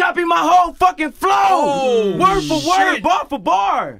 Copy my whole fucking flow. Oh, word for word, bar for bar.